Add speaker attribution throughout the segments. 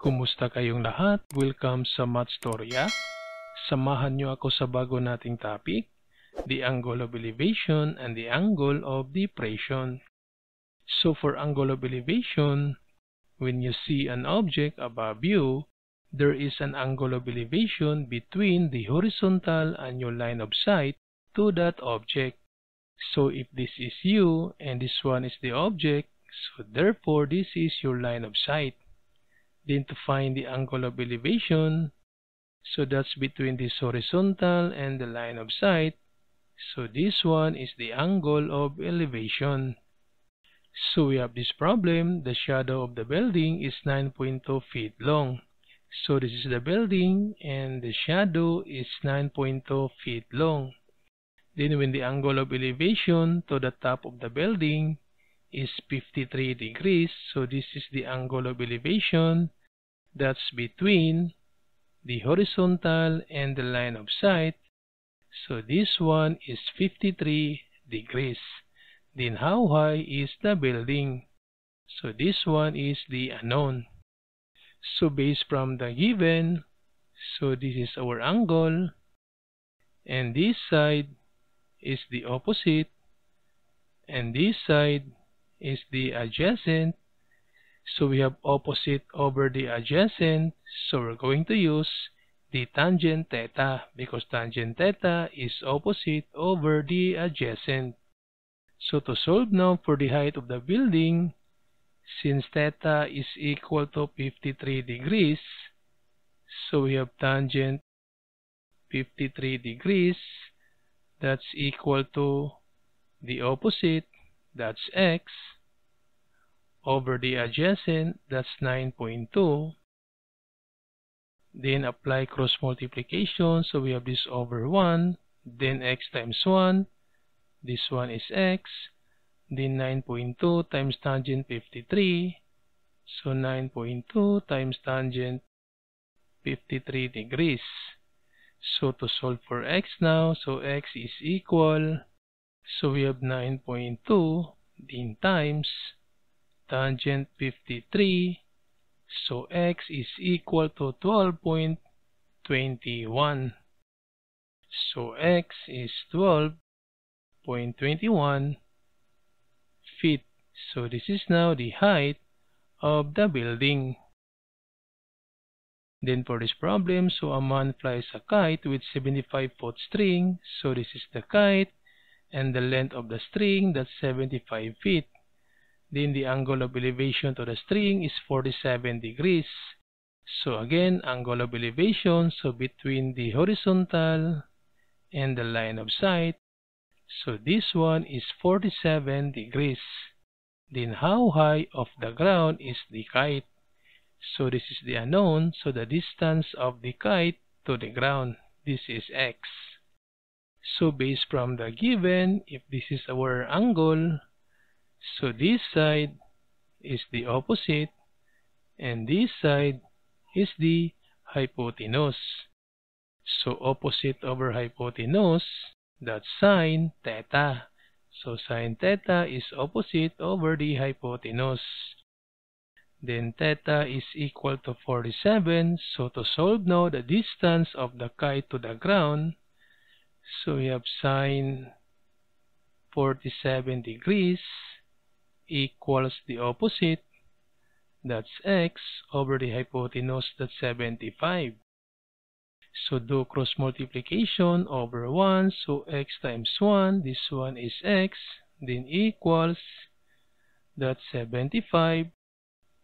Speaker 1: Kumusta kayong lahat? Welcome sa Mathstorya. Samahan nyo ako sa bago nating topic, the angle of elevation and the angle of depression. So for angle of elevation, when you see an object above you, there is an angle of elevation between the horizontal and your line of sight to that object. So if this is you and this one is the object, so therefore this is your line of sight. Then to find the angle of elevation, so that's between this horizontal and the line of sight. So this one is the angle of elevation. So we have this problem. The shadow of the building is 9.2 feet long. So this is the building and the shadow is 9.2 feet long. Then when the angle of elevation to the top of the building is 53 degrees, so this is the angle of elevation that's between the horizontal and the line of sight. So this one is 53 degrees. Then how high is the building? So this one is the unknown. So based from the given, so this is our angle. And this side is the opposite. And this side is the adjacent. So we have opposite over the adjacent. So we're going to use the tangent theta because tangent theta is opposite over the adjacent. So to solve now for the height of the building, since theta is equal to 53 degrees, so we have tangent 53 degrees, that's equal to the opposite, that's x, over the adjacent, that's 9.2. Then apply cross multiplication, so we have this over 1, then x times 1, this one is x, then 9.2 times tangent 53, so 9.2 times tangent 53 degrees. So to solve for x now, so x is equal, so we have 9.2, then times tangent 53 so x is equal to 12.21 so x is 12.21 feet. So this is now the height of the building. Then for this problem so a man flies a kite with 75 foot string. So this is the kite and the length of the string that's 75 feet then the angle of elevation to the string is 47 degrees. So again, angle of elevation, so between the horizontal and the line of sight. So this one is 47 degrees. Then how high of the ground is the kite? So this is the unknown, so the distance of the kite to the ground, this is x. So based from the given, if this is our angle, so this side is the opposite and this side is the hypotenuse. So opposite over hypotenuse, that's sine theta. So sine theta is opposite over the hypotenuse. Then theta is equal to 47. So to solve now the distance of the kite to the ground, so we have sine 47 degrees equals the opposite, that's x, over the hypotenuse, that's 75. So do cross multiplication over 1, so x times 1, this one is x, then equals, that's 75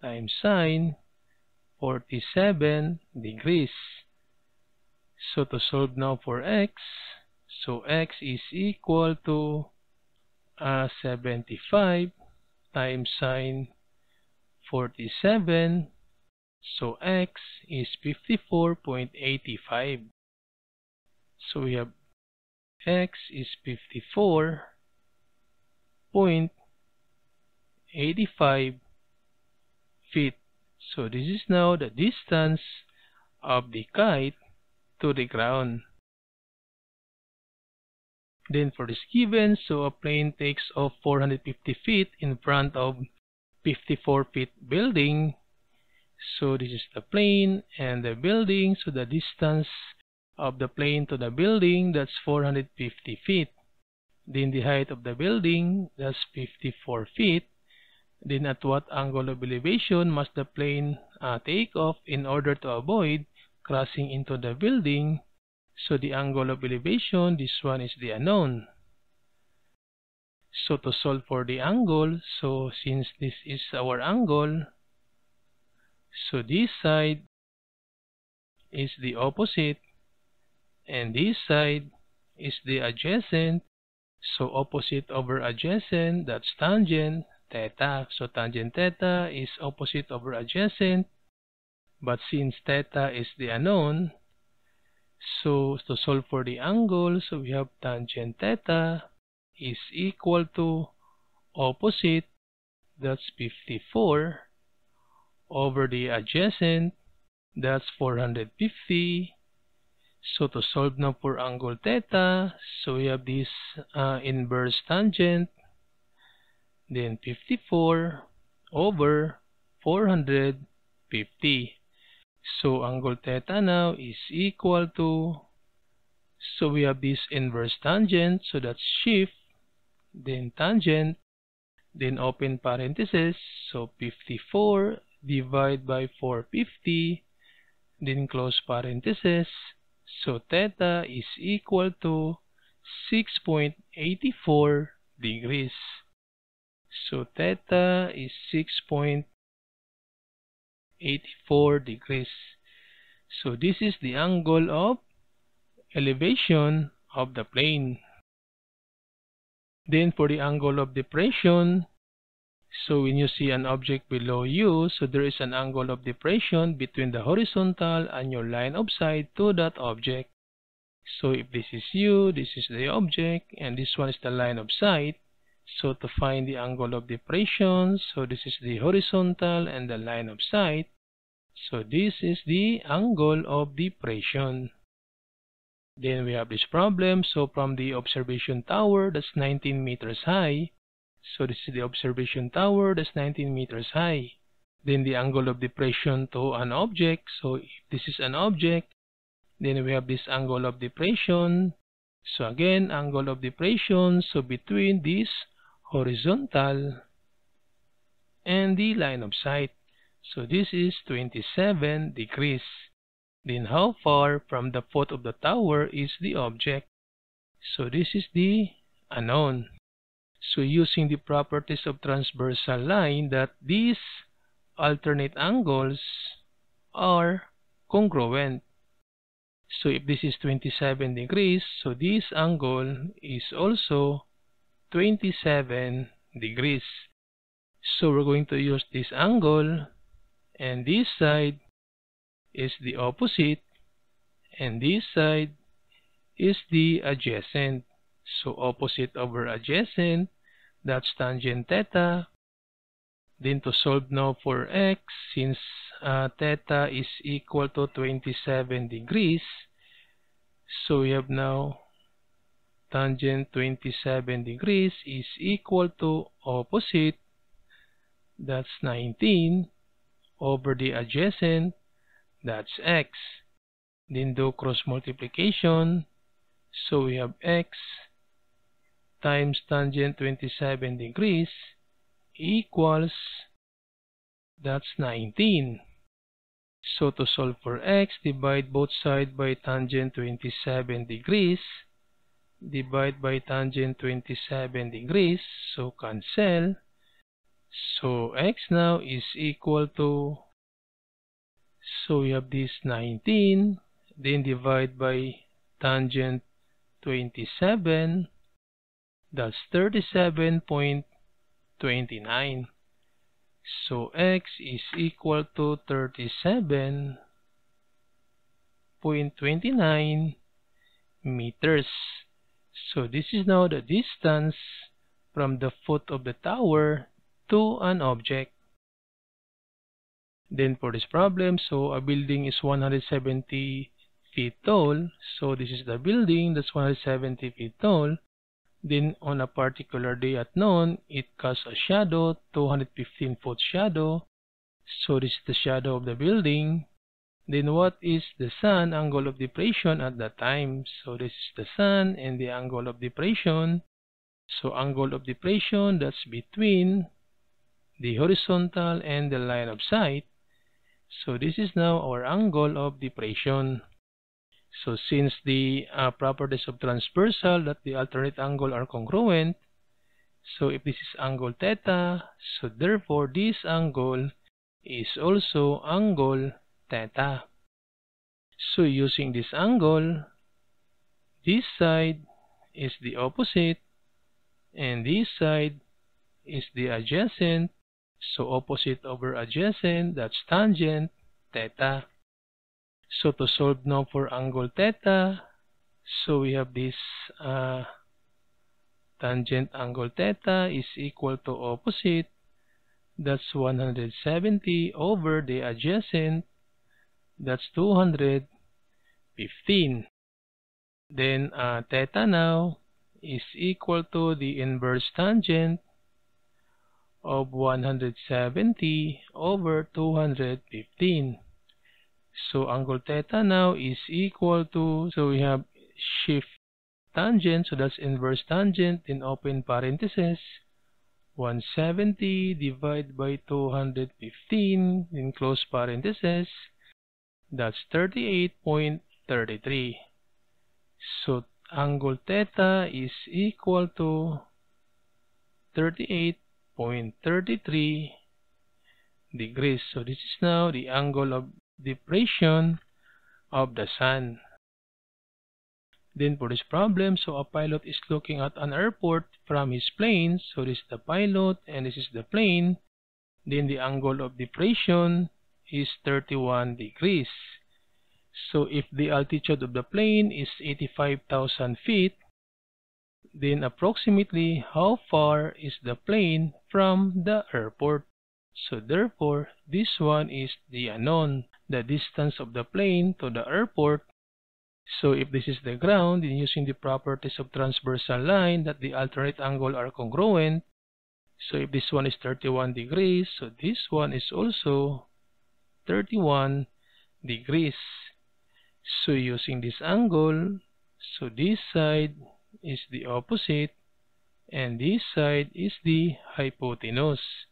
Speaker 1: times sine 47 degrees. So to solve now for x, so x is equal to uh, 75 times sine 47. So x is 54.85. So we have x is 54.85 feet. So this is now the distance of the kite to the ground. Then for this given, so a plane takes off 450 feet in front of 54 feet building. So this is the plane and the building. So the distance of the plane to the building, that's 450 feet. Then the height of the building, that's 54 feet. Then at what angle of elevation must the plane uh, take off in order to avoid crossing into the building? So the angle of elevation, this one is the unknown. So to solve for the angle, so since this is our angle, so this side is the opposite and this side is the adjacent. So opposite over adjacent, that's tangent, theta. So tangent theta is opposite over adjacent. But since theta is the unknown, so to solve for the angle, so we have tangent theta is equal to opposite, that's 54, over the adjacent, that's 450. So to solve now for angle theta, so we have this uh, inverse tangent, then 54 over 450. So angle theta now is equal to, so we have this inverse tangent, so that's shift, then tangent, then open parenthesis, so 54 divide by 450, then close parenthesis, so theta is equal to 6.84 degrees. So theta is 6.84 degrees. So this is the angle of elevation of the plane. Then for the angle of depression, so when you see an object below you, so there is an angle of depression between the horizontal and your line of sight to that object. So if this is you, this is the object, and this one is the line of sight. So to find the angle of depression, so this is the horizontal and the line of sight. So this is the angle of depression. Then we have this problem. So from the observation tower, that's 19 meters high. So this is the observation tower, that's 19 meters high. Then the angle of depression to an object. So if this is an object, then we have this angle of depression. So again, angle of depression. So between this horizontal and the line of sight. So this is 27 degrees. Then how far from the foot of the tower is the object? So this is the unknown. So using the properties of transversal line that these alternate angles are congruent. So if this is 27 degrees, so this angle is also 27 degrees. So we're going to use this angle and this side is the opposite and this side is the adjacent. So opposite over adjacent, that's tangent theta. Then to solve now for x, since uh, theta is equal to 27 degrees, so we have now tangent 27 degrees is equal to opposite, that's 19, over the adjacent, that's x. Then do cross multiplication. So we have x times tangent 27 degrees equals that's 19. So to solve for x, divide both sides by tangent 27 degrees. Divide by tangent 27 degrees. So cancel. So x now is equal to so we have this 19, then divide by tangent 27, that's 37.29. So x is equal to 37.29 meters. So this is now the distance from the foot of the tower to an object. Then for this problem, so a building is 170 feet tall. So this is the building that's 170 feet tall. Then on a particular day at noon, it casts a shadow, 215 foot shadow. So this is the shadow of the building. Then what is the sun angle of depression at that time? So this is the sun and the angle of depression. So angle of depression, that's between the horizontal and the line of sight. So this is now our angle of depression. So since the uh, properties of transversal that the alternate angle are congruent, so if this is angle theta, so therefore this angle is also angle theta. So using this angle, this side is the opposite and this side is the adjacent. So opposite over adjacent, that's tangent theta. So to solve now for angle theta, so we have this uh, tangent angle theta is equal to opposite that's 170 over the adjacent that's 215 then uh, theta now is equal to the inverse tangent of 170 over 215 so angle theta now is equal to so we have shift tangent, so that's inverse tangent in open parentheses. 170 divided by 215 in close parentheses. That's 38.33. So angle theta is equal to 38.33 degrees. So this is now the angle of depression of the sun. Then for this problem, so a pilot is looking at an airport from his plane. So this is the pilot and this is the plane. Then the angle of depression is 31 degrees. So if the altitude of the plane is 85,000 feet, then approximately how far is the plane from the airport? So therefore, this one is the unknown. The distance of the plane to the airport so if this is the ground, then using the properties of transversal line that the alternate angle are congruent. So if this one is 31 degrees, so this one is also 31 degrees. So using this angle, so this side is the opposite and this side is the hypotenuse.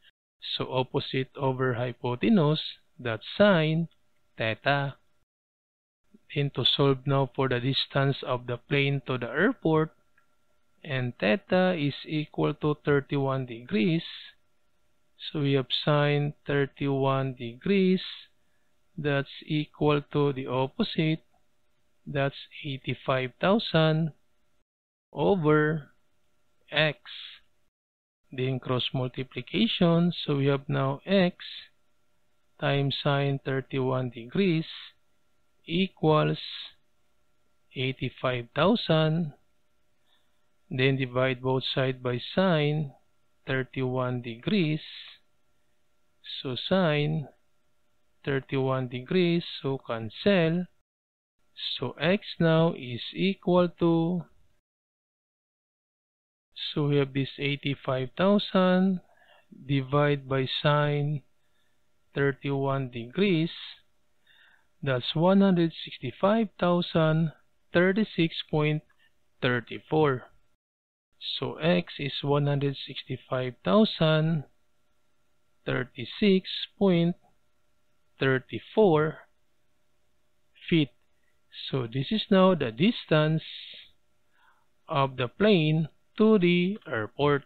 Speaker 1: So opposite over hypotenuse, that's sine theta. And to solve now for the distance of the plane to the airport, and theta is equal to 31 degrees. So we have sine 31 degrees. That's equal to the opposite. That's 85,000 over x. Then cross multiplication. So we have now x times sine 31 degrees equals 85,000 then divide both sides by sine 31 degrees so sine 31 degrees. So cancel. So x now is equal to so we have this 85,000 divide by sine 31 degrees. That's 165,036.34. So x is 165,036.34 feet. So this is now the distance of the plane to the airport.